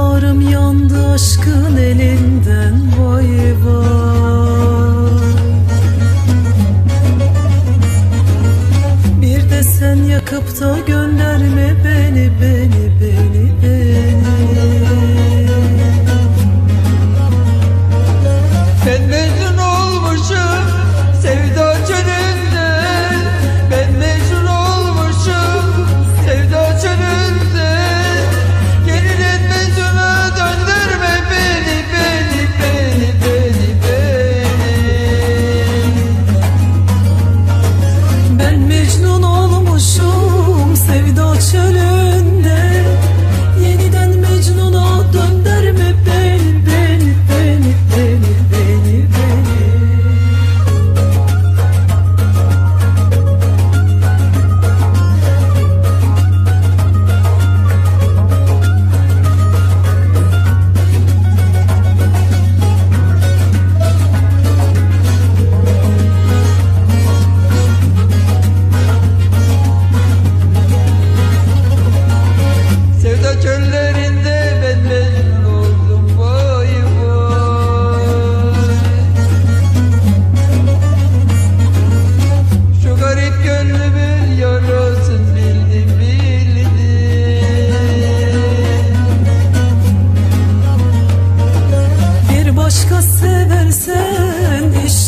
Yarım yandı aşkın elinden vay vay. Bir de sen yakıp da gönderme beni beni.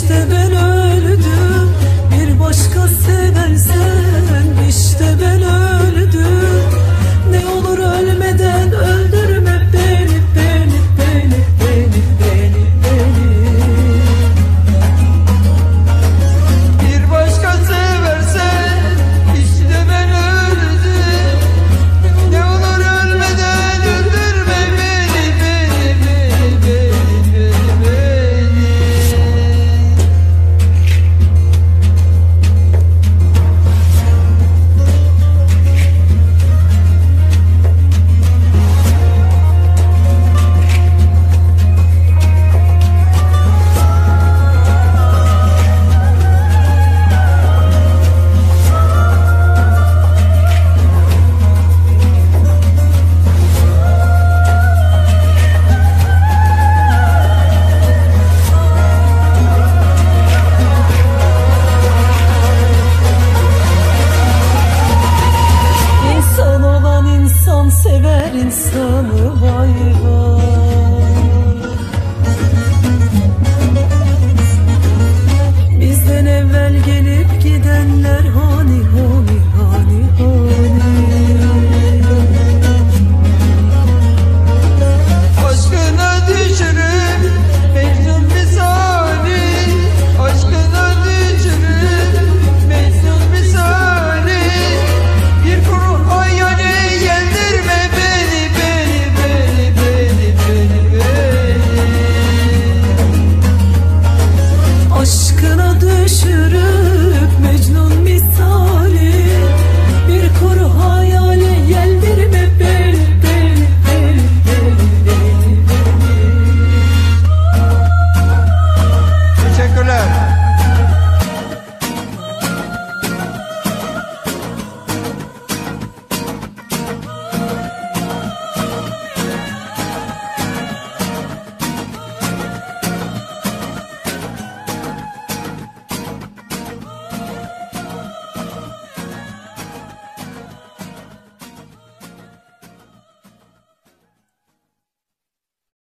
yesterday. İnsanı vay